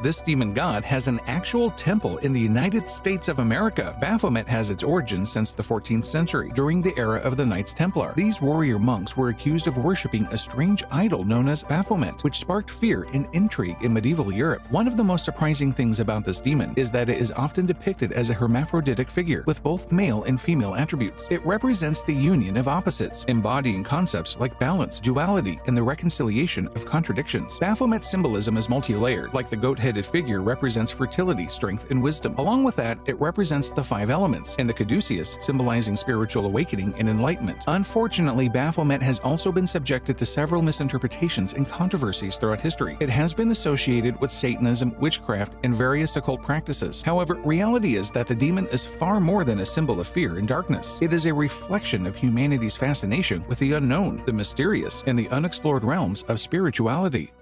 This demon god has an actual temple in the United States of America. Baphomet has its origins since the 14th century, during the era of the Knights Templar. These warrior monks were accused of worshipping a strange idol known as Baphomet, which sparked fear and intrigue in medieval Europe. One of the most surprising things about this demon is that it is often depicted as a hermaphroditic figure with both male and female attributes. It represents the union of opposites, embodying concepts like balance, duality, and the reconciliation of contradictions. Baphomet's symbolism is multi-layered, like the goat-headed figure represents fertility, strength, and wisdom. Along with that, it represents the five elements, and the caduceus, symbolizing spiritual awakening and enlightenment. Unfortunately, Baphomet has also been subjected to several misinterpretations and controversies throughout history. It has been associated with Satanism, witchcraft, and various occult practices. However, reality is that the demon is far more than a symbol of fear and darkness. It is a reflection of humanity's fascination with the unknown, the mysterious, and the unexplored realms of spirituality.